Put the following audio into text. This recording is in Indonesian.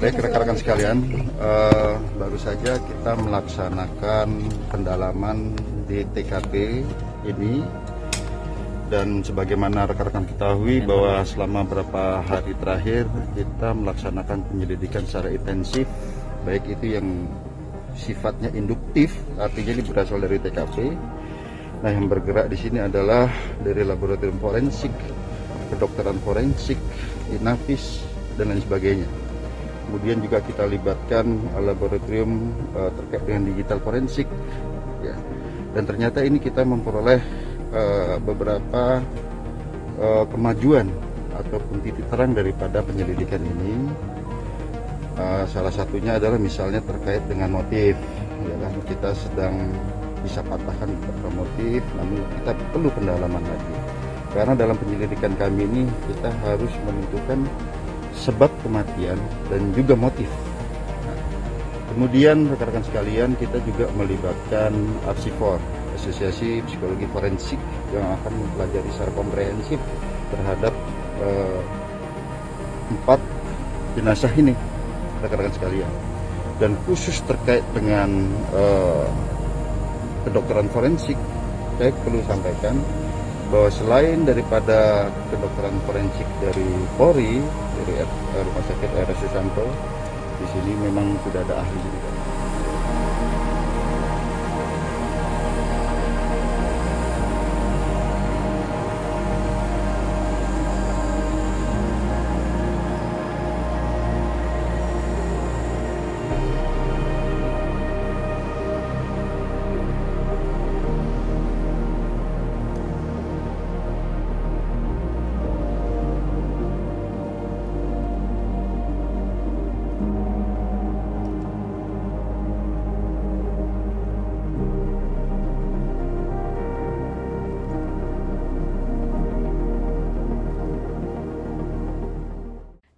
Baik rekan-rekan sekalian, uh, baru saja kita melaksanakan pendalaman di TKP ini. Dan sebagaimana rekan-rekan ketahui bahwa selama beberapa hari terakhir kita melaksanakan penyelidikan secara intensif baik itu yang sifatnya induktif artinya ini berasal dari TKP nah yang bergerak di sini adalah dari laboratorium forensik kedokteran forensik inafis dan lain sebagainya kemudian juga kita libatkan laboratorium uh, terkait dengan digital forensik ya. dan ternyata ini kita memperoleh uh, beberapa uh, kemajuan ataupun titik terang daripada penyelidikan ini. Uh, salah satunya adalah misalnya terkait dengan motif ya kan? Kita sedang bisa patahkan beberapa motif namun kita perlu pendalaman lagi. Karena dalam penyelidikan kami ini kita harus menentukan sebab kematian dan juga motif. Nah, kemudian rekan-rekan sekalian kita juga melibatkan Arsifor, Asosiasi Psikologi Forensik yang akan mempelajari secara komprehensif terhadap eh, empat jenazah ini rekan-rekan sekalian dan khusus terkait dengan eh, kedokteran forensik saya perlu sampaikan bahwa selain daripada kedokteran forensik dari Polri dari Rumah Sakit RS Susanto di sini memang sudah ada ahli juga.